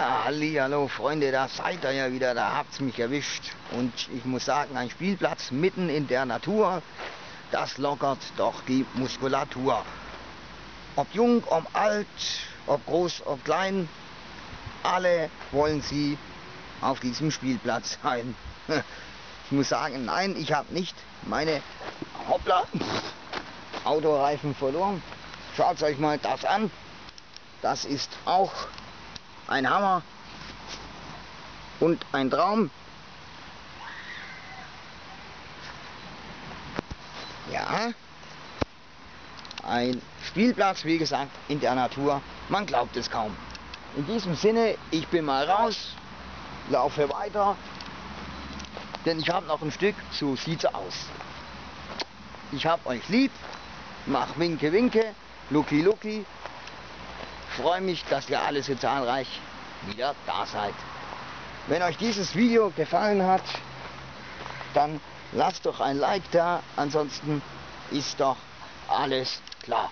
Ja, hallo Freunde, da seid ihr ja wieder, da habt's mich erwischt. Und ich muss sagen, ein Spielplatz mitten in der Natur, das lockert doch die Muskulatur. Ob jung, ob alt, ob groß, ob klein, alle wollen sie auf diesem Spielplatz sein. Ich muss sagen, nein, ich habe nicht meine Hoppla Autoreifen verloren. Schaut euch mal das an. Das ist auch ein Hammer und ein Traum. Ja, ein Spielplatz, wie gesagt, in der Natur. Man glaubt es kaum. In diesem Sinne, ich bin mal raus, laufe weiter, denn ich habe noch ein Stück, so sieht's aus. Ich hab euch lieb, mach Winke Winke, Lucky Lucky, freue mich, dass ihr alle so zahlreich wieder da seid. Wenn euch dieses Video gefallen hat, dann lasst doch ein Like da, ansonsten ist doch alles klar.